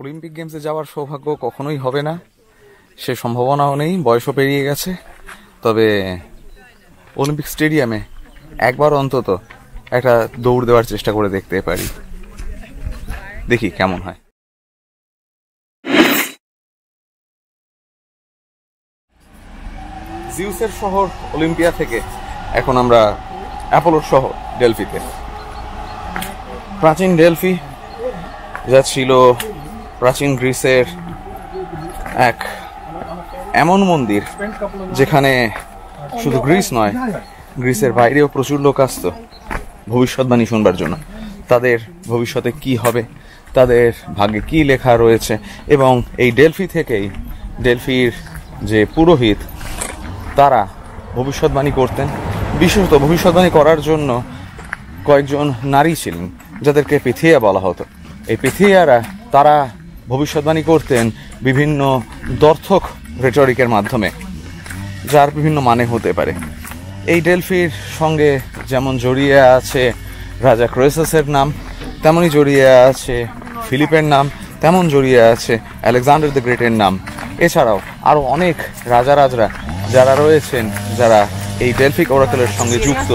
Olympic গেমসে যাওয়ার সৌভাগ্য কখনোই হবে না। সে সম্ভাবনাও নেই, বয়সও পেরিয়ে গেছে। তবে অলিম্পিক স্টেডিয়ামে একবার অন্তত একটা দৌড় দেওয়ার চেষ্টা করে দেখতে পারি। দেখি কেমন হয়। জিউসের শহর অলিম্পিয়া থেকে এখন আমরা অ্যাপোলোর শহর ডেলফিতে। প্রাচীন ডেলফি যা ছিল প্রাচীন গ্রিসের এক এমন মন্দির যেখানে শুধু গ্রিস নয়, গ্রিসের বাইরেও প্রচুর লোক আসতো ভবিষ্যৎবাণী শুনবার জন্য। তাদের ভবিষ্যতে কি হবে, তাদের ভাগ্যে কি লেখা রয়েছে এবং এই ডেলফি থেকেই, ডেলফির যে পুরোহিত, তারা ভবিষ্যৎবাণী করতেন। বিশেষত ভবিষ্যৎবাণী করার জন্য কয়েকজন নারী ছিলেন, যাদেরকে পিথিয়া বলা হতো। এই পিথিয়ারা, তারা ভবিষ্যৎবাণী করতেন বিভিন্ন দর্থক রেটরিকের মাধ্যমে, যার বিভিন্ন মানে হতে পারে। এই ডেলফির সঙ্গে যেমন জড়িয়ে আছে রাজা ক্রোয়েসাসের নাম, তেমনই জড়িয়ে আছে ফিলিপের নাম, তেমন জড়িয়ে আছে আলেকজান্ডার দ্য গ্রেটের নাম। এছাড়াও আরও অনেক রাজারাজরা যারা রয়েছেন, যারা এই ডেলফিক ওরাকেলের সঙ্গে যুক্ত,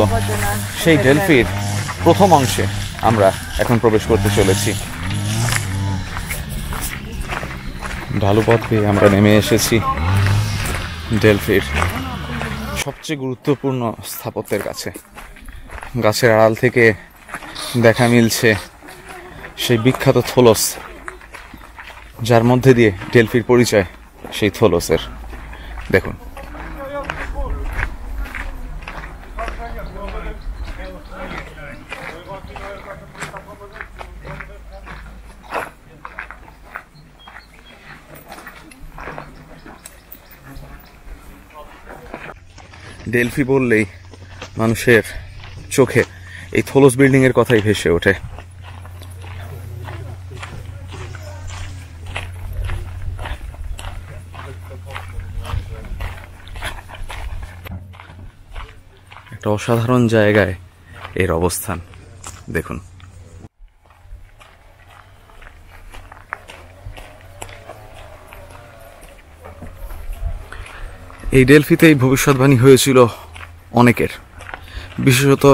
সেই ডেলফির প্রথম অংশে আমরা এখন প্রবেশ করতে চলেছি। ঢালুপথ পেয়ে আমরা নেমে এসেছি ডেলফির সবচেয়ে গুরুত্বপূর্ণ স্থাপত্যের কাছে। গাছের আড়াল থেকে দেখা মিলছে সেই বিখ্যাত থোলস, যার মধ্যে দিয়ে ডেলফির পরিচয় সেই থোলসের। দেখুন। ডেলফি বললেই মানুষের চোখে এই থোলস বিল্ডিং এর কথাই ভেসে ওঠে। একটা অসাধারণ জায়গায় এর অবস্থান, দেখুন। এই ডেলফিতেই ভবিষ্যৎবাণী হয়েছিল অনেকের। বিশেষত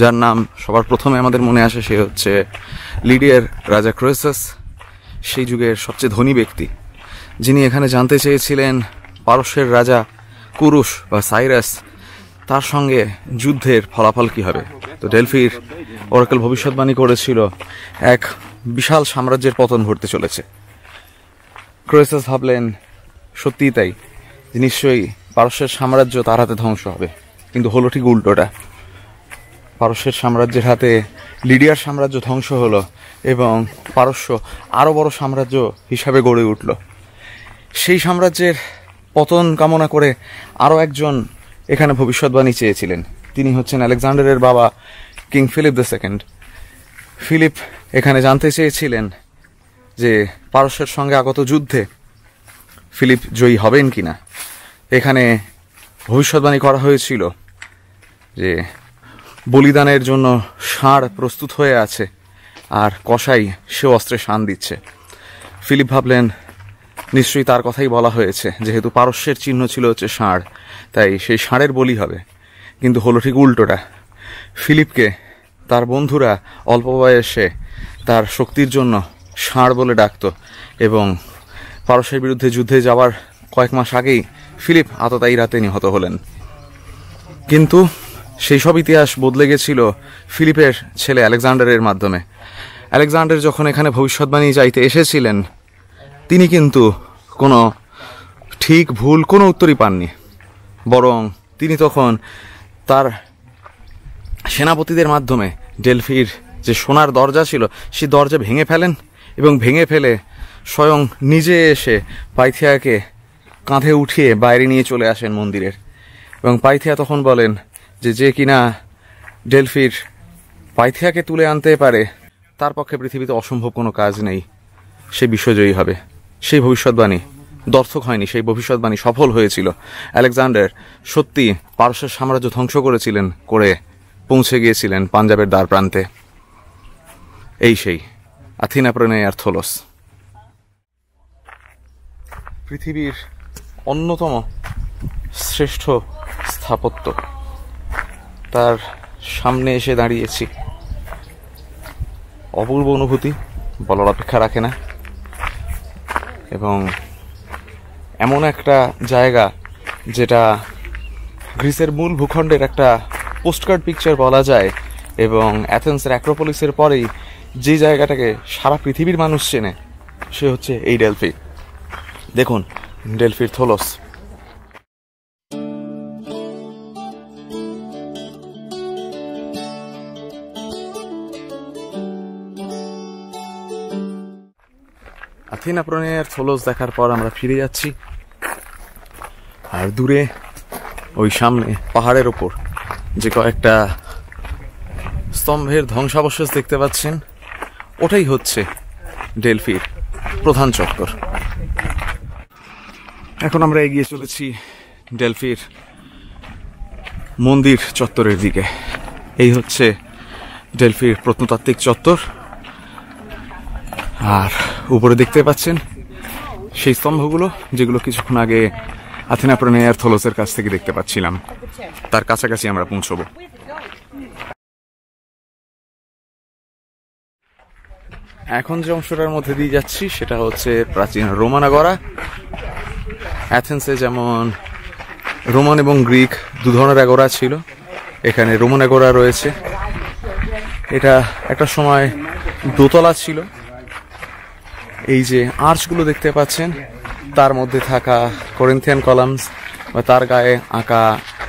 যার নাম সবার প্রথমে আমাদের মনে আসে সে হচ্ছে লিডিয়ার রাজা ক্রোয়েসাস, সেই যুগের সবচেয়ে ধনী ব্যক্তি, যিনি এখানে জানতে চেয়েছিলেন পারস্যের রাজা কুরুশ বা সাইরাস, তার সঙ্গে যুদ্ধের ফলাফল কি হবে। তো ডেলফির ওরাকেল ভবিষ্যৎবাণী করেছিল এক বিশাল সাম্রাজ্যের পতন ঘটতে চলেছে। ক্রোয়েসাস ভাবলেন, সত্যিই তাই। নিশ্চয়ই পারস্যের সাম্রাজ্য তার হাতে ধ্বংস হবে। কিন্তু হলো ঠিক উল্টোটা। পারস্যের সাম্রাজ্যের হাতে লিডিয়ার সাম্রাজ্য ধ্বংস হলো এবং পারস্য আরও বড় সাম্রাজ্য হিসাবে গড়ে উঠল। সেই সাম্রাজ্যের পতন কামনা করে আরও একজন এখানে ভবিষ্যৎবাণী চেয়েছিলেন। তিনি হচ্ছেন আলেকজান্ডারের বাবা king Philip the second. Philip এখানে জানতে চেয়েছিলেন যে পারস্যের সঙ্গে আগত যুদ্ধে ফিলিপ জয়ী হবেন কিনা। এখানে ভবিষ্যৎবাণী করা হয়েছিল যে বলিদানের জন্য ষাঁড় প্রস্তুত হয়ে আছে আর কষাই সে অস্ত্রে শান দিচ্ছে। ফিলিপ ভাবলেন, নিশ্চয়ই তার কথাই বলা হয়েছে, যেহেতু পারস্যের চিহ্ন ছিল হচ্ছে ষাঁড়, তাই সেই ষাঁড়ের বলি হবে। কিন্তু হলো ঠিক উল্টোটা। ফিলিপকে তার বন্ধুরা অল্প বয়সে তার শক্তির জন্য ষাঁড় বলে ডাকতো এবং পারস্যের বিরুদ্ধে যুদ্ধে যাওয়ার কয়েক মাস আগেই ফিলিপ আততায়ী রাতে নিহত হলেন। কিন্তু সেই সব ইতিহাস বদলে গেছিল ফিলিপের ছেলে আলেকজান্ডারের মাধ্যমে। আলেকজান্ডার যখন এখানে ভবিষ্যৎবাণী চাইতে এসেছিলেন, তিনি কিন্তু কোনো ঠিক ভুল কোনো উত্তরই পাননি। বরং তিনি তখন তার সেনাপতিদের মাধ্যমে ডেলফির যে সোনার দরজা ছিল সেই দরজা ভেঙে ফেলেন এবং ভেঙে ফেলে স্বয়ং নিজে এসে পাইথিয়াকে কাঁধে উঠিয়ে বাইরে নিয়ে চলে আসেন মন্দিরের। এবং পাইথিয়া তখন বলেন যে যে কিনা ডেলফির পাইথিয়াকে তুলে আনতে পারে, তার পক্ষে পৃথিবীতে অসম্ভব কোনো কাজ নেই। সে বিশ্বজয়ী হবে। সেই ভবিষ্যৎবাণী দর্থক হয়নি, সেই ভবিষ্যৎবাণী সফল হয়েছিল। আলেকজান্ডার সত্যি পারস্যের সাম্রাজ্য ধ্বংস করেছিলেন, করে পৌঁছে গিয়েছিলেন পাঞ্জাবের দ্বার প্রান্তে। এই সেই আথিনা প্রণয় আর থোলস পৃথিবীর অন্যতম শ্রেষ্ঠ স্থাপত্য। তার সামনে এসে দাঁড়িয়েছি। অপূর্ব অনুভূতি, বলার অপেক্ষা রাখে না। এবং এমন একটা জায়গা যেটা গ্রিসের মূল ভূখণ্ডের একটা পোস্টকার্ড পিকচার বলা যায় এবং অ্যাথেন্সের অ্যাক্রোপলিসের পরেই যে জায়গাটাকে সারা পৃথিবীর মানুষ চেনে, সে হচ্ছে এই ডেলফি। দেখুন ডেলফির থোলস আথিনা প্রণয়ের থোলস দেখার পর আমরা ফিরে যাচ্ছি। আর দূরে, ওই সামনে, পাহাড়ের ওপর যে কয়েকটা স্তম্ভের ধ্বংসাবশেষ দেখতে পাচ্ছেন, ওটাই হচ্ছে ডেলফির প্রধান চত্বর। এখন আমরা এগিয়ে চলেছি ডেলফির মন্দির চত্বরের দিকে। এই হচ্ছে ডেলফির প্রত্নতাত্ত্বিক চত্বর। আর উপরে দেখতে পাচ্ছেন সেই স্তম্ভগুলো, যেগুলো কিছুক্ষণ আগে আথেনা প্রণয়ার থলোসের কাছ থেকে দেখতে পাচ্ছিলাম। তার কাছাকাছি আমরা পৌঁছবো। এখন যে অংশটার মধ্যে দিয়ে যাচ্ছি, সেটা হচ্ছে প্রাচীন রোমানাগড়া অ্যাথেন্সে যেমন রোমান এবং গ্রিক দু ধরনের অ্যাগোরা ছিল, এখানে রোমান অ্যাগোরা রয়েছে। এটা একটা সময় দোতলা ছিল। এই যে আর্চগুলো দেখতে পাচ্ছেন, তার মধ্যে থাকা করেন্থিয়ান কলামস বা তার গায়ে আঁকা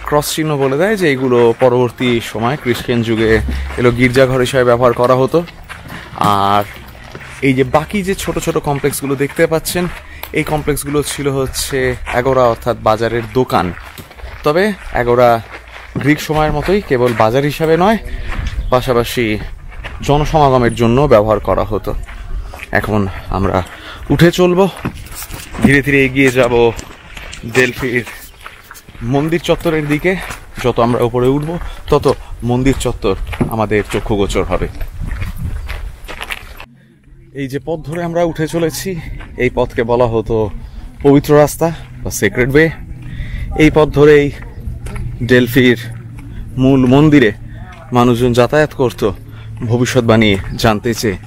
ক্রস চিহ্ন বলে দেয় যে এইগুলো পরবর্তী সময় ক্রিশ্চিয়ান যুগে এগুলো গির্জাঘর হিসাবে ব্যবহার করা হতো। আর এই যে বাকি যে ছোট ছোট কমপ্লেক্সগুলো দেখতে পাচ্ছেন এই কমপ্লেক্সগুলো ছিল হচ্ছে এগোরা অর্থাৎ বাজারের দোকান। তবে এগোরা গ্রিক সময়ের মতোই কেবল বাজার হিসাবে নয়, পাশাপাশি জনসমাগমের জন্য ব্যবহার করা হতো। এখন আমরা উঠে চলবো, ধীরে ধীরে এগিয়ে যাব ডেলফির মন্দির চত্বরের দিকে। যত আমরা উপরে উঠব, তত মন্দির চত্বর আমাদের চক্ষুগোচর হবে। এই যে পথ ধরে আমরা উঠে চলেছি, এই পথকে বলা হতো পবিত্র রাস্তা বা সেক্রেট ওয়ে এই পথ ধরেই ডেলফির মূল মন্দিরে মানুষজন যাতায়াত করত, ভবিষ্যৎবাণী জানতে চেয়ে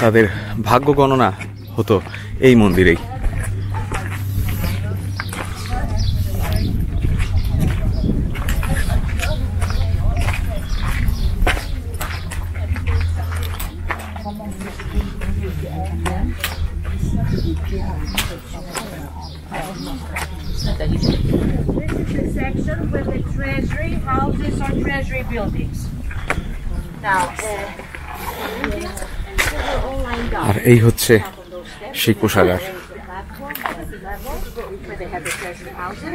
তাদের ভাগ্য গণনা হতো এই মন্দিরেই। Hill হচ্ছে the mountain.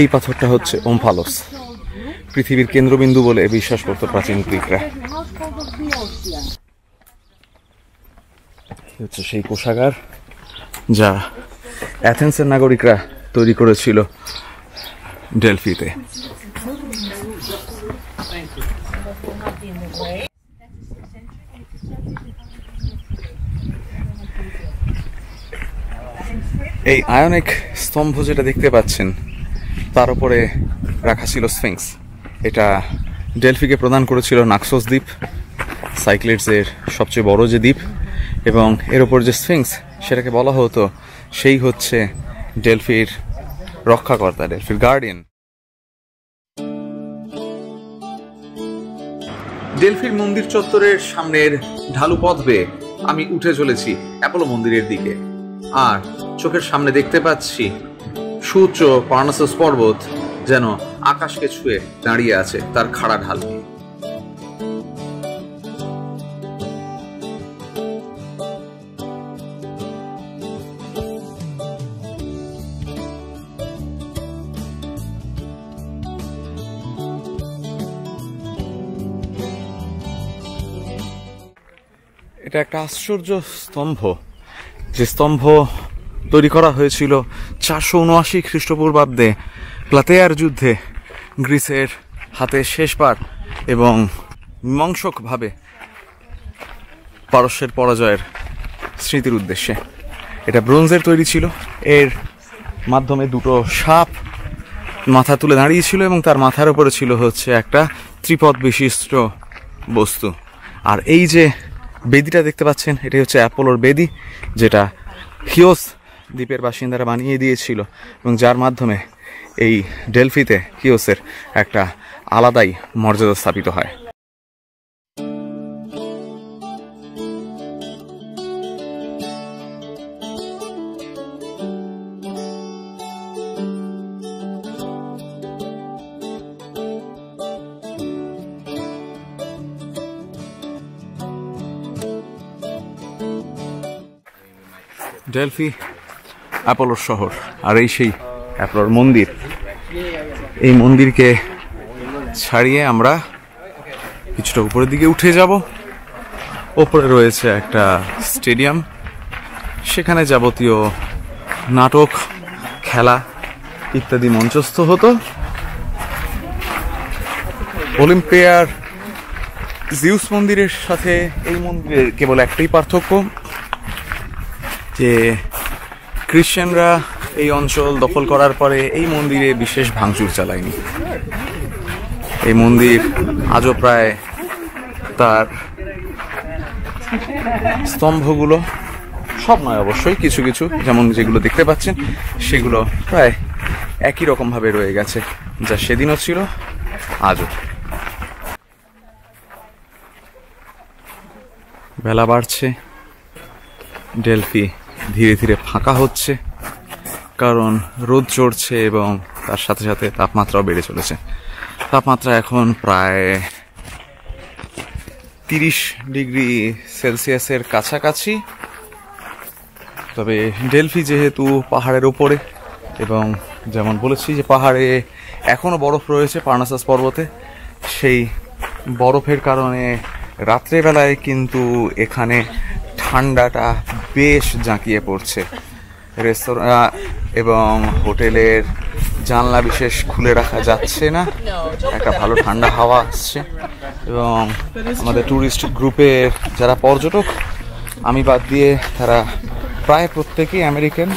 এই পাথরটা হচ্ছে ওমফালোস, পৃথিবীর কেন্দ্রবিন্দু বলে বিশ্বাস করতো প্রাচীন গ্রিকরা. এই হচ্ছে সেই কোষাগার যা অ্যাথেন্সের নাগরিকরা তৈরি করেছিল ডেলফিতে এই আয়নিক স্তম্ভ যেটা দেখতে পাচ্ছেন, তার উপরে রাখা ছিল স্ফিংস। এটা ডেলফিকে প্রদান করেছিল নাক্সোস দ্বীপ সাইক্লেটসের সবচেয়ে বড় যে দ্বীপ, এবং এর ওপর যে স্ফিংস, সেটাকে বলা হতো সেই হচ্ছে ডেলফির রক্ষাকর্তা, ডেলফির গার্ডিয়ান। ডেলফির মন্দির চত্বরের সামনের ঢালু পথ বেয়ে আমি উঠে চলেছি অ্যাপোলো মন্দিরের দিকে। আর চোখের সামনে দেখতে পাচ্ছি সূর্য পার্নাসাস পর্বত যেন আকাশকে ছুঁয়ে দাঁড়িয়ে আছে তার খাড়া ঢাল এটা একটা আশ্চর্য স্তম্ভ। যে স্তম্ভ তৈরি করা হয়েছিল চারশো উনআশি খ্রিস্টপূর্বাব্দে প্লাতেয়ার যুদ্ধে গ্রিসের হাতে শেষবার এবং মীমাংসকভাবে পারস্যের পরাজয়ের স্মৃতির উদ্দেশ্যে। এটা ব্রোঞ্জের তৈরি ছিল। এর মাধ্যমে দুটো সাপ মাথা তুলে দাঁড়িয়েছিল এবং তার মাথার উপরে ছিল হচ্ছে একটা ত্রিপদ বিশিষ্ট বস্তু। আর এই যে বেদিটা দেখতে পাচ্ছেন এটি হচ্ছে অ্যাপোলোর বেদি, যেটা হিওস দ্বীপের বাসিন্দারা বানিয়ে দিয়েছিল এবং যার মাধ্যমে এই ডেলফিতে কিওসের একটা আলাদাই মর্যাদা স্থাপিত হয়। ডেলফি অ্যাপোলোর শহর আর এই সেই অ্যাপোলোর মন্দির। এই মন্দিরকে ছাড়িয়ে আমরা কিছুটা উপরের দিকে উঠে যাব। ওপরে রয়েছে একটা স্টেডিয়াম। সেখানে যাবতীয় নাটক, খেলা ইত্যাদি মঞ্চস্থ হতো। অলিম্পিয়ার জিউস মন্দিরের সাথে এই মন্দিরের কেবল একটাই পার্থক্য যে খ্রিশ্চানরা এই অঞ্চল দখল করার পরে এই মন্দিরে বিশেষ ভাঙচুর চালায়নি। এই মন্দির আজও প্রায় তার স্তম্ভগুলো সব নয় অবশ্যই, কিছু কিছু, যেমন যেগুলো দেখতে পাচ্ছেন, সেগুলো প্রায় একই রকমভাবে রয়ে গেছে যা সেদিনও ছিল, আজও। বেলা বাড়ছে, ডেলফি ধীরে ধীরে ফাঁকা হচ্ছে, কারণ রোদ চড়ছে এবং তার সাথে সাথে তাপমাত্রাও বেড়ে চলেছে। তাপমাত্রা এখন প্রায় তিরিশ ডিগ্রি সেলসিয়াসের কাছাকাছি। তবে ডেলফি যেহেতু পাহাড়ের ওপরে এবং যেমন বলেছি যে পাহাড়ে এখনও বরফ রয়েছে পার্নাসাস পর্বতে, সেই বরফের কারণে রাত্রেবেলায় কিন্তু এখানে ঠান্ডাটা বেশ জাঁকিয়ে পড়ছে। রেস্তোরাঁ এবং হোটেলের জানলা বিশেষ খুলে রাখা যাচ্ছে না। একটা ভালো ঠান্ডা হাওয়া আসছে। এবং আমাদের ট্যুরিস্ট গ্রুপের যারা পর্যটক, আমি বাদ দিয়ে তারা প্রায় প্রত্যেকেই আমেরিকান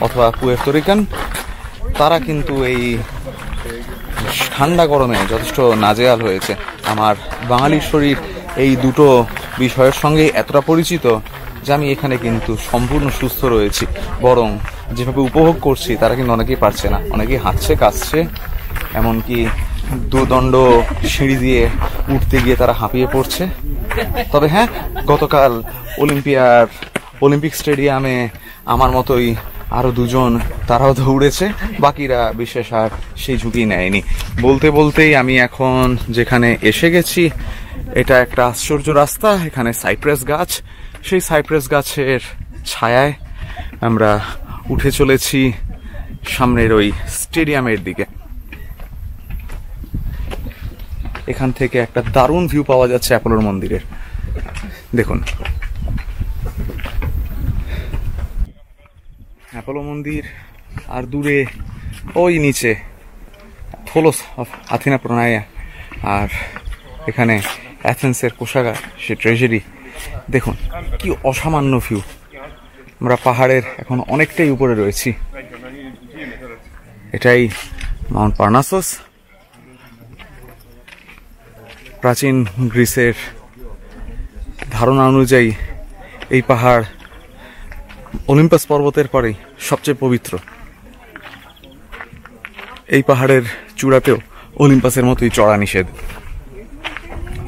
অথবা পুয়ের্তরিকান। তারা কিন্তু এই ঠান্ডা গরমে যথেষ্ট নাজেয়াল হয়েছে। আমার বাঙালির শরীর এই দুটো বিষয়ের সঙ্গে এতটা পরিচিত যে আমি এখানে কিন্তু সম্পূর্ণ সুস্থ রয়েছি। বরং যেভাবে উপভোগ করছি, তারা কিন্তু অনেকেই পারছে না। অনেকেই হাঁটছে কাঁচছে এমনকি দুদণ্ড সিঁড়ি দিয়ে উঠতে গিয়ে তারা হাঁপিয়ে পড়ছে। তবে হ্যাঁ গতকাল অলিম্পিয়ার, অলিম্পিক স্টেডিয়ামে আমার মতোই আরও দুজন তারাও দৌড়েছে, বাকিরা বিশেষ আর সেই ঝুঁকি নেয়নি। বলতে বলতেই আমি এখন যেখানে এসে গেছি এটা একটা আশ্চর্য রাস্তা, এখানে সাইপ্রেস গাছ। সেই সাইপ্রেস গাছের ছায়ায় আমরা উঠে চলেছি সামনের ওই স্টেডিয়ামের দিকে। এখান থেকে একটা দারুণ ভিউ পাওয়া যাচ্ছে অ্যাপোলোর মন্দিরের। দেখুন। অ্যাপোলো মন্দির আর দূরে ওই নিচে, থোলোস অফ আথিনা প্রণায়া আর এখানে অ্যাথেন্সের কোষাগার সে ট্রেজারি দেখুন, কি অসামান্য ভিউ আমরা পাহাড়ের এখন অনেকটাই উপরে রয়েছি। এটাই মাউন্ট পার্নাসস প্রাচীন গ্রিসের ধারণা অনুযায়ী এই পাহাড় অলিম্পাস পর্বতের পরেই সবচেয়ে পবিত্র। এই পাহাড়ের চূড়াতেও অলিম্পাসের মতোই চড়া নিষেধ।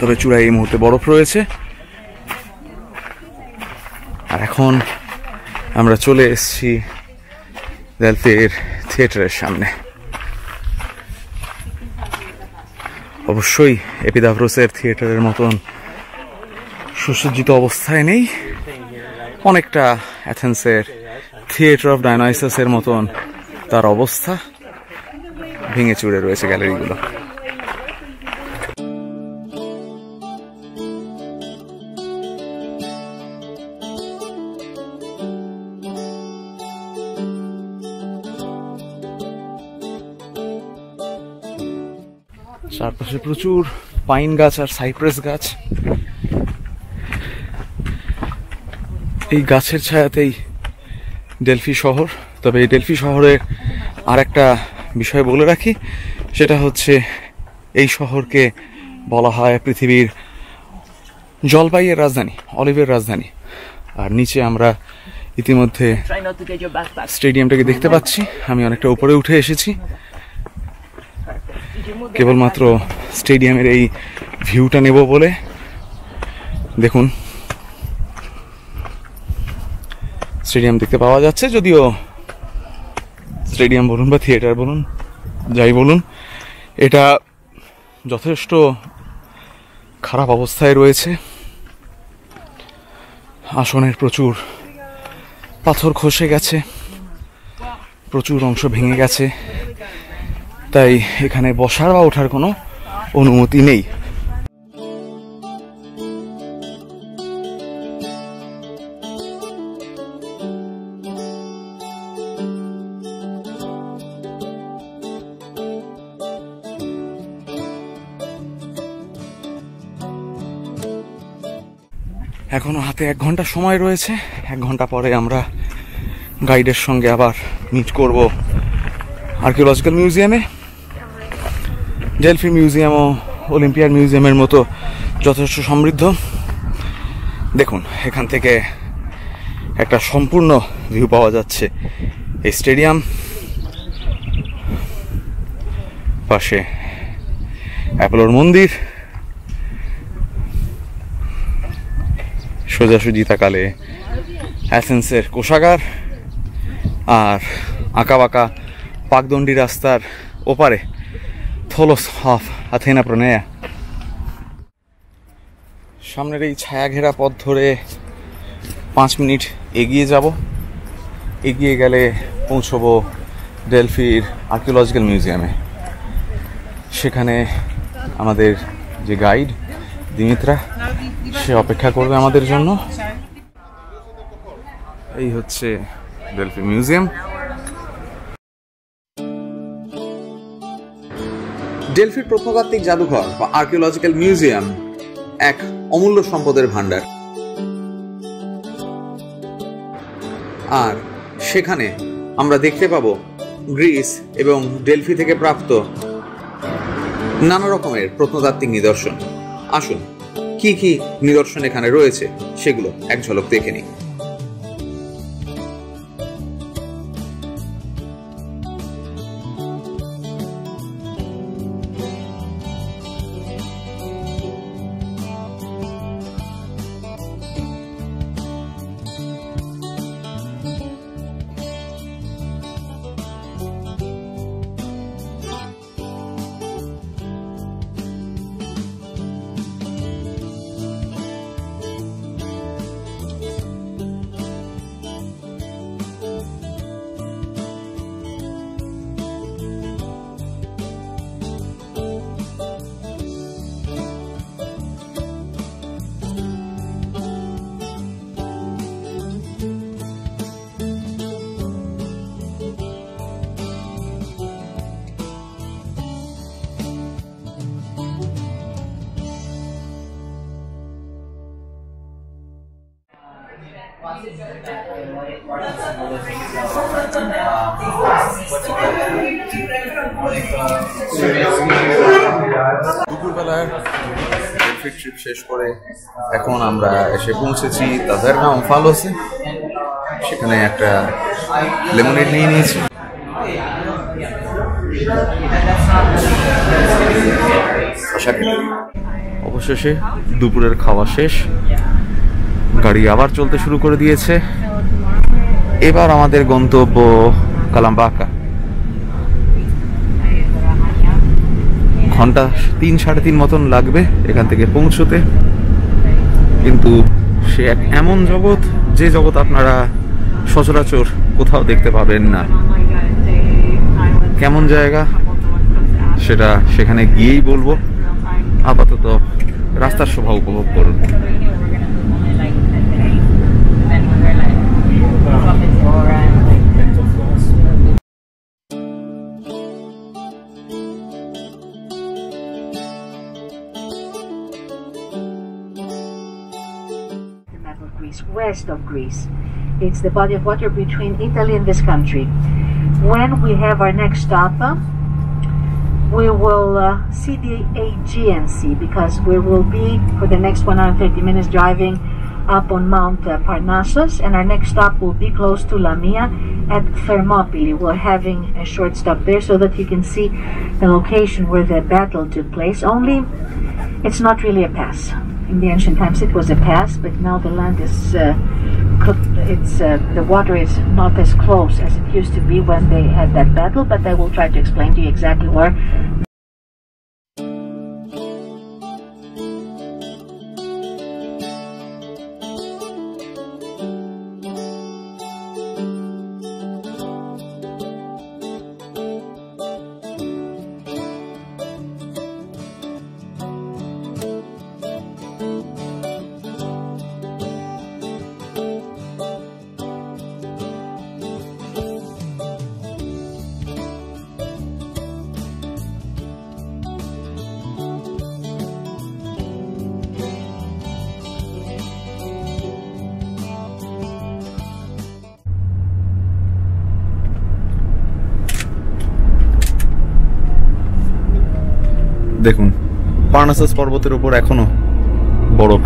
তবে চূড়ায় এই মুহূর্তে বরফ রয়েছে। আর এখন আমরা চলে এসেছি ডেলফির থিয়েটারের সামনে। অবশ্যই এপিদাভ্রোসের থিয়েটারের মতন সুসজ্জিত অবস্থায় নেই। অনেকটা অ্যাথেন্সের থিয়েটার অফ ডায়নাইসাসের মতন তার অবস্থা। ভেঙে চুড়ে রয়েছে গ্যালারিগুলো। চারপাশে প্রচুর পাইন গাছ আর সাইপ্রেস গাছ। এই গাছের ছায়াতেই ডেলফি শহর। তবে এই ডেলফি শহরের আর একটা বিষয় বলে রাখি সেটা হচ্ছে এই শহরকে বলা হয় পৃথিবীর জলপাইয়ের রাজধানী অলিভের রাজধানী। আর নিচে আমরা ইতিমধ্যে. স্টেডিয়ামটাকে দেখতে পাচ্ছি। আমি অনেকটা উপরে উঠে এসেছি। কেবলমাত্র স্টেডিয়ামের এই ভিউটা নেব বলে। দেখুন। স্টেডিয়াম দেখতে পাওয়া যাচ্ছে, যদিও স্টেডিয়াম বলুন বা থিয়েটার বলুন, যাই বলুন, এটা যথেষ্ট খারাপ অবস্থায় রয়েছে। আসনের প্রচুর পাথর খসে গেছে, প্রচুর অংশ ভেঙে গেছে। তাই এখানে বসার বা ওঠার কোনো অনুমতি নেই। এখনও হাতে এক ঘণ্টা সময় রয়েছে। এক ঘণ্টা পরে আমরা গাইডের সঙ্গে আবার মিট করব আর্কিওলজিক্যাল মিউজিয়ামে। ডেলফি মিউজিয়াম ও অলিম্পিয়ার মিউজিয়ামের মতো যথেষ্ট সমৃদ্ধ। দেখুন, এখান থেকে একটা সম্পূর্ণ ভিউ পাওয়া যাচ্ছে এই স্টেডিয়াম পাশে অ্যাপোলোর মন্দির। সোজাসুজি তাকালে অ্যাসেন্সের কোষাগার আর আঁকাবাঁকা পাকদণ্ডি রাস্তার ওপারে থোলস অফ আথেনা প্রণয়া সামনের এই ছায়া ঘেরা পথ ধরে পাঁচ মিনিট এগিয়ে যাব। এগিয়ে গেলে পৌঁছবো ডেলফির আর্কিওলজিক্যাল মিউজিয়ামে। সেখানে আমাদের যে গাইড, দিমিত্রা, সে অপেক্ষা করবে আমাদের জন্য। এই হচ্ছে ডেলফি মিউজিয়াম। ডেলফির প্রত্নতাত্ত্বিক জাদুঘর বা আর্কিওলজিক্যাল মিউজিয়াম এক অমূল্য সম্পদের ভাণ্ডার। আর সেখানে আমরা দেখতে পাবো গ্রিস এবং ডেলফি থেকে প্রাপ্ত নানা রকমের প্রত্নতাত্ত্বিক নিদর্শন। আসুন, কি কি নিদর্শন এখানে রয়েছে সেগুলো এক ঝলক দেখে নিই। শেষ করে এখন আমরা এসে পৌঁছেছি তাদের তাভারনা ওমফালোসে সেখানে একটা লেমনেড নিয়ে নিয়েছি। অবশেষে দুপুরের খাওয়া শেষ। গাড়ি আবার চলতে শুরু করে দিয়েছে। এবার আমাদের গন্তব্য কালাম্বাকা ঘণ্টা তিন সাড়ে তিন মতন লাগবে এখান থেকে পৌঁছতে। কিন্তু সে এক এমন জগৎ, যে জগৎ আপনারা সচরাচর কোথাও দেখতে পাবেন না। কেমন জায়গা? সেটা সেখানে গিয়েই বলব। আপাতত রাস্তার শোভা উপভোগ করুন। Greece, west of Greece. It's the body of water between Italy and this country. When we have our next stop, uh, we will uh, see the Aegean Sea because we will be for the next 130 minutes driving up on Mount uh, Parnassus, and our next stop will be close to Lamia at Thermopylae. We're having a short stop there so that you can see the location where the battle took place. Only it's not really a pass. In the ancient times, it was a pass, but now the land is. Uh, it's uh, the water is not as close as it used to be when they had that battle. But I will try to explain to you exactly where দেখুন পার্নাসাস পর্বতের উপর এখনও বরফ।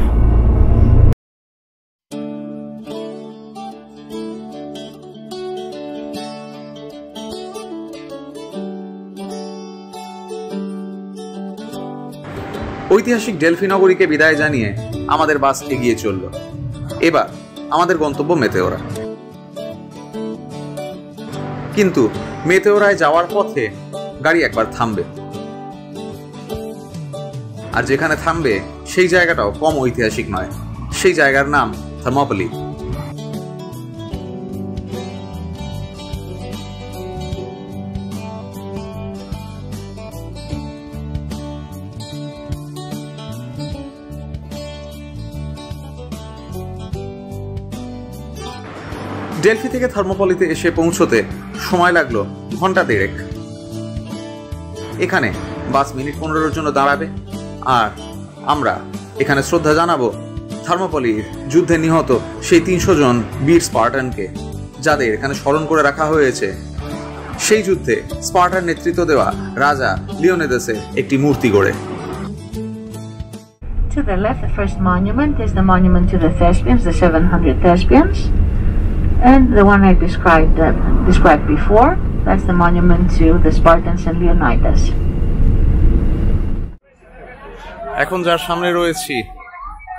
ঐতিহাসিক Delphi নগরীকে বিদায় জানিয়ে আমাদের বাস এগিয়ে চলল। এবার আমাদের গন্তব্য মেতেওরা। কিন্তু মেতেওরায় যাওয়ার পথে গাড়ি একবার থামবে। আর যেখানে থামবে, সেই জায়গাটাও কম ঐতিহাসিক নয়। সেই জায়গার নাম থার্মোপলি ডেলফি থেকে থার্মোপলিতে এসে পৌঁছতে সময় লাগল ঘণ্টা দেড়েক। এখানে বাস মিনিট পনেরোর জন্য দাঁড়াবে। আর আমরা এখানে শ্রদ্ধা জানাব থার্মোপলির যুদ্ধে নিহত সেই তিনশো জন বীর স্পার্টানকে যাদের এখানে স্মরণ করে রাখা হয়েছে সেই যুদ্ধে স্পার্টার নেতৃত্ব দেওয়া রাজা লিওনেদাসের একটি মূর্তি গড়ে To the left, the first monument is the monument to the Thespians, the 700 Thespians. And the one I described uh, described before, that's the monument to the Spartans and Leonidas. এখন যার সামনে রয়েছি,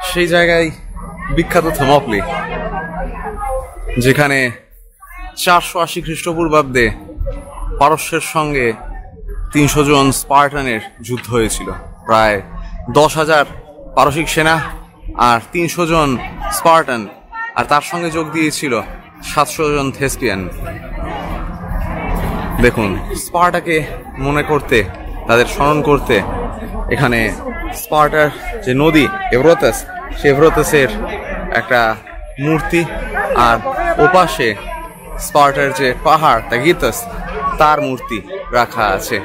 সেই জায়গায় বিখ্যাত থার্মোপলি যেখানে চারশো আশি খ্রিস্টপূর্বাব্দে পারস্যের সঙ্গে তিনশো জন স্পার্টানের যুদ্ধ হয়েছিল। প্রায় দশ হাজার পারসিক সেনা আর তিনশো জন স্পার্টান, আর তার সঙ্গে যোগ দিয়েছিল সাতশো জন থেস্পিয়ান দেখুন, স্পার্টাকে মনে করতে, তাদের স্মরণ করতে এখানে স্পার্টার যে নদী, এভরোতাস, সে এভরোতাসের একটা মূর্তি আর ওপাশে স্পার্টার যে পাহাড়, তাগিতাস, তার মূর্তি রাখা আছে।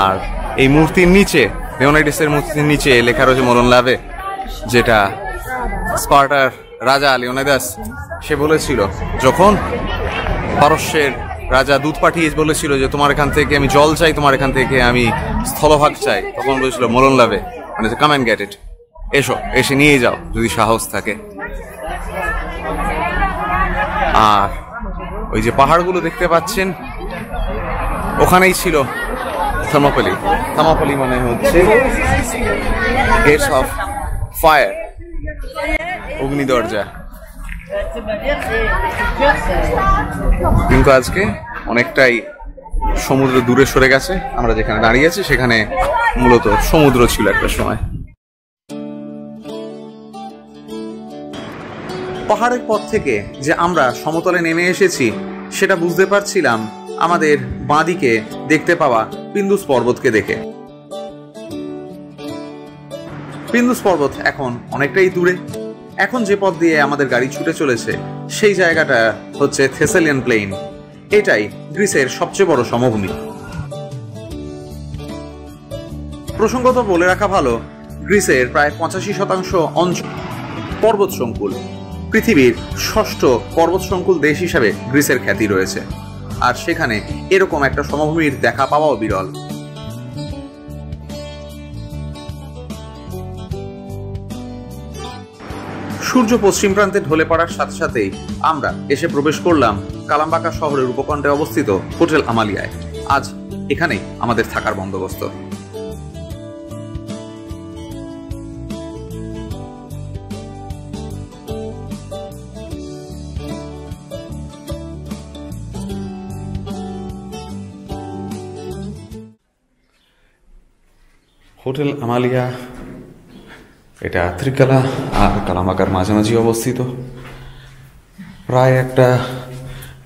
আর এই মূর্তির নিচে লিওনাইটিসের মূর্তির নিচে লেখা রয়েছে মরণ লাভে, যেটা স্পার্টার রাজা লিওনাইদাস সে বলেছিল, যখন পারস্যের রাজা দুধ পাঠিয়ে বলেছিল যে তোমার এখান থেকে আমি জল চাই, তোমার এখান থেকে আমি স্থলভাগ চাই। তখন বলেছিল, মরণ লাভে। মানে কাম অ্যান্ড গেট ইট এসো, এসে নিয়ে যাও, যদি সাহস থাকে। আর ওই যে পাহাড়গুলো দেখতে পাচ্ছেন, ওখানেই ছিল থার্মোপলি থার্মোপলি মানে হচ্ছে গেটস অফ ফায়ার অগ্নি দরজা। কিন্তু আজকে অনেকটাই সমুদ্র দূরে সরে গেছে। আমরা যেখানে দাঁড়িয়ে আছি, সেখানে মূলত সমুদ্র ছিল একটা সময়। পাহাড়ের পথ থেকে যে আমরা সমতলে নেমে এসেছি, সেটা বুঝতে পারছিলাম আমাদের বাঁদিকে দেখতে পাওয়া পিন্দুস পর্বতকে দেখে। পিন্দুস পর্বত এখন অনেকটাই দূরে। এখন যে পথ দিয়ে আমাদের গাড়ি ছুটে চলেছে, সেই জায়গাটা হচ্ছে থেসেলিয়ান প্লেইন এটাই গ্রিসের সবচেয়ে বড় সমভূমি। প্রসঙ্গত বলে রাখা ভালো, গ্রিসের প্রায় পঁচাশি শতাংশ অঞ্চল পর্বত সংকুল পৃথিবীর ষষ্ঠ পর্বতসংকুল দেশ হিসাবে গ্রিসের খ্যাতি রয়েছে। আর সেখানে এরকম একটা সমভূমির দেখা পাওয়াও বিরল। সূর্য পশ্চিম প্রান্তে ঢলে পড়ার সাথে সাথেই আমরা এসে প্রবেশ করলাম কালাম্বাকা শহরের উপকণ্ঠে অবস্থিত হোটেল আমালিয়ায়। আজ এখানেই আমাদের থাকার বন্দোবস্ত। হোটেল আমালিয়া এটা ত্রিকালা আর কালামাকার মাঝামাঝি অবস্থিত। প্রায় একটা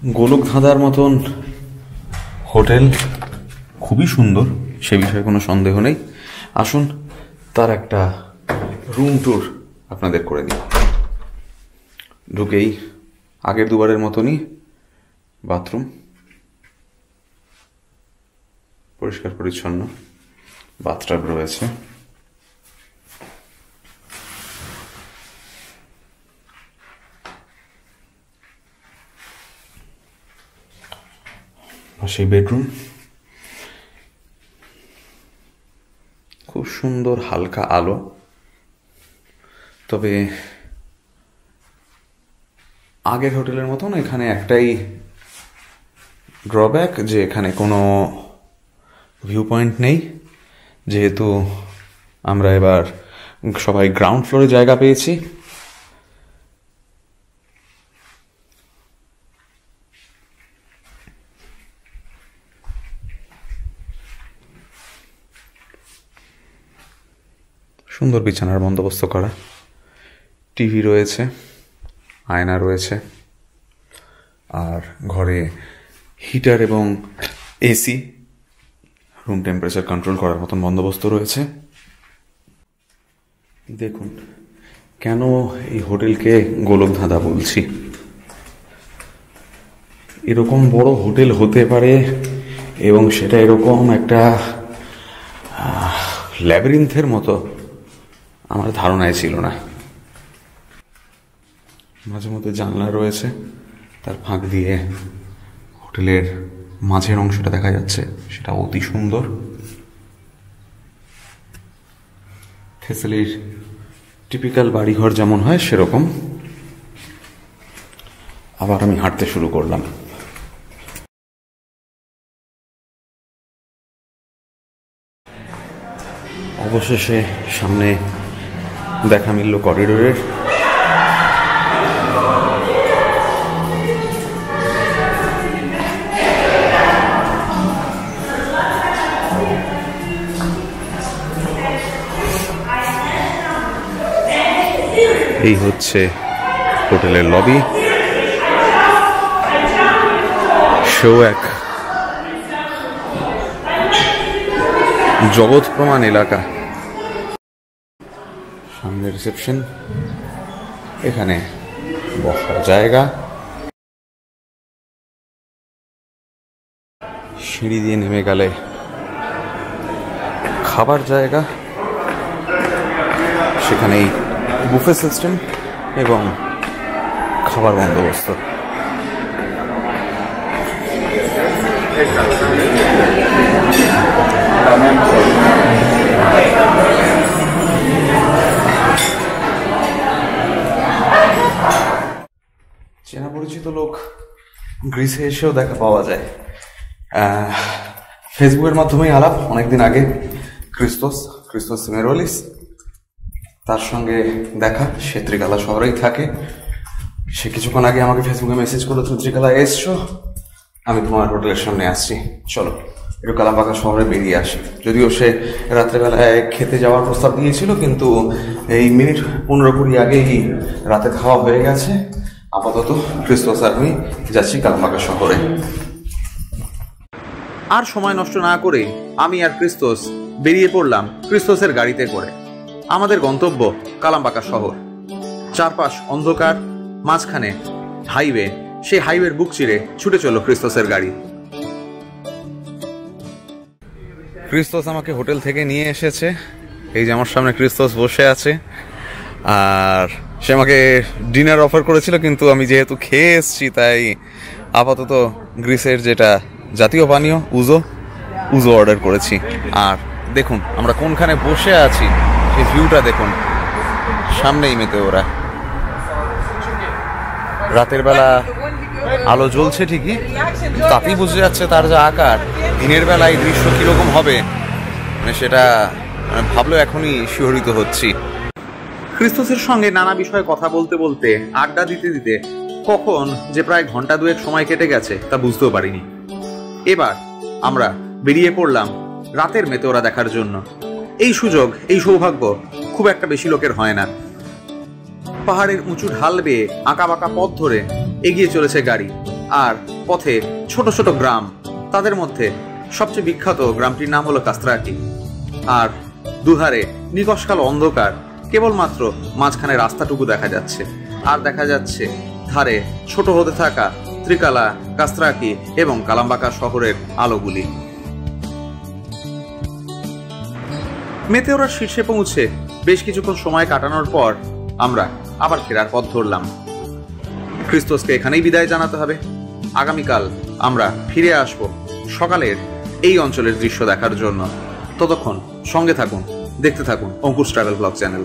গোলক ধাঁধার মতন হোটেল। খুবই সুন্দর, সে বিষয়ে কোনো সন্দেহ নেই। আসুন, তার একটা রুম ট্যুর আপনাদের করে দিই ঢুকেই আগের দুবারের মতনই বাথরুম। পরিষ্কার পরিচ্ছন্ন বাথটাব রয়েছে। সেই বেডরুম। খুব সুন্দর হালকা আলো। তবে আগের হোটেলের মতন এখানে একটাই ড্রব্যাক যে এখানে কোনো ভিউ পয়েন্ট নেই। যেহেতু আমরা এবার সবাই গ্রাউন্ড ফ্লোরে জায়গা পেয়েছি। সুন্দর বিছানার বন্দোবস্ত করা। টিভি রয়েছে, আয়না রয়েছে, আর ঘরে হিটার এবং এসি রুম টেম্পারেচার কন্ট্রোল করার মতন বন্দোবস্ত রয়েছে। দেখুন, কেন এই হোটেলকে গোলক ধাঁধা বলছি? এরকম বড় হোটেল হতে পারে এবং সেটা এরকম একটা ল্যাবরিন্থের মতো আমার ধারণায় ছিল না। মাঝে মধ্যে জানলা রয়েছে, তার ফাঁক দিয়ে হোটেলের মাঝের অংশটা দেখা যাচ্ছে, সেটা অতি সুন্দর। থেসালির টিপিক্যাল বাড়িঘর যেমন হয় সেরকম। আবার আমি হাঁটতে শুরু করলাম। অবশেষে সামনে দেখা মিলল করিডোরের। এই হচ্ছে হোটেলের লবি। সেও এক। জগৎ প্রমাণ এলাকা। সামনে রিসেপশন এখানে বসার জায়গা। সিঁড়ি দিয়ে নেমে গেলে খাবার জায়গা। সেখানেই বুফে সিস্টেম এবং খাবার বন্দোবস্ত। গ্রিসে এসেও দেখা পাওয়া যায়। ফেসবুকের মাধ্যমেই আলাপ, অনেকদিন আগে ক্রিস্তোস ক্রিস্তোস সিমেরোলিস তার সঙ্গে দেখা, সে ত্রিকালা শহরেই থাকে। সে কিছুক্ষণ আগে আমাকে ফেসবুকে মেসেজ করল, তুমি ত্রিকালা এসছো? আমি তোমার হোটেলের সামনে আসছি। চলো, একটু কালাপাকা শহরে বেরিয়ে আসি। যদিও সে রাত্রেবেলায় খেতে যাওয়ার প্রস্তাব দিয়েছিল, কিন্তু এই মিনিট পনেরো কুড়ি আগেই রাতে খাওয়া হয়ে গেছে। আপাতত আর আমি যাচ্ছি কালাপাকা শহরে। আর সময় নষ্ট না করে আমি আর ক্রিস্তোস বেরিয়ে পড়লাম ক্রিস্তোসের গাড়িতে করে। আমাদের গন্তব্য কালাম্বাকা শহর। চারপাশ অন্ধকার, মাঝখানে হাইওয়ে। সেই হাইওয়ের বুক চিরে ছুটে চলল ক্রিস্তোসের গাড়ি। ক্রিস্তোস আমাকে হোটেল থেকে নিয়ে এসেছে। এই যে আমার সামনে ক্রিস্তোস বসে আছে। আর সে আমাকে ডিনার অফার করেছিল, কিন্তু আমি যেহেতু খেয়ে এসেছি, তাই আপাতত গ্রিসের যেটা জাতীয় পানীয়, উজো উজো অর্ডার করেছি। আর দেখুন, আমরা কোনখানে বসে আছি, সেই ভিউটা দেখুন। সামনেই মেতে ওরা। রাতের বেলা আলো জ্বলছে ঠিকই তাতেই বুঝে যাচ্ছে তার যা আকার। দিনের বেলা এই দৃশ্য কীরকম হবে? মানে সেটা ভাবলেও এখনই শিহরিত হচ্ছি। ক্রিস্তসের সঙ্গে নানা বিষয়ে কথা বলতে বলতে, আড্ডা দিতে দিতে, কখন যে প্রায় ঘণ্টা দুয়েক সময় কেটে গেছে তা বুঝতেও পারিনি। এবার আমরা বেরিয়ে পড়লাম রাতের মেতেওরা দেখার জন্য। এই সুযোগ, এই সৌভাগ্য খুব একটা বেশি লোকের হয় না। পাহাড়ের উঁচু ঢাল বেয়ে আঁকা বাঁকা পথ ধরে এগিয়ে চলেছে গাড়ি আর পথে ছোট ছোট গ্রাম। তাদের মধ্যে সবচেয়ে বিখ্যাত গ্রামটির নাম হলো কাস্ত্রাটি। আর দুধারে নিকশকাল অন্ধকার কেবলমাত্র মাঝখানে রাস্তাটুকু দেখা যাচ্ছে। আর দেখা যাচ্ছে ধারে ছোট হতে থাকা ত্রিকালা, কাস্ত্রাকি এবং কালাম্বাকা শহরের আলোগুলি। মেতেওরার শীর্ষে পৌঁছে বেশ কিছুক্ষণ সময় কাটানোর পর আমরা আবার ফেরার পথ ধরলাম। ক্রিস্তোসকে এখানেই বিদায় জানাতে হবে। আগামীকাল আমরা ফিরে আসব সকালের এই অঞ্চলের দৃশ্য দেখার জন্য। ততক্ষণ সঙ্গে থাকুন। দেখতে থাকুন অঙ্কুশ ট্রাভেল ব্লগ চ্যানেল।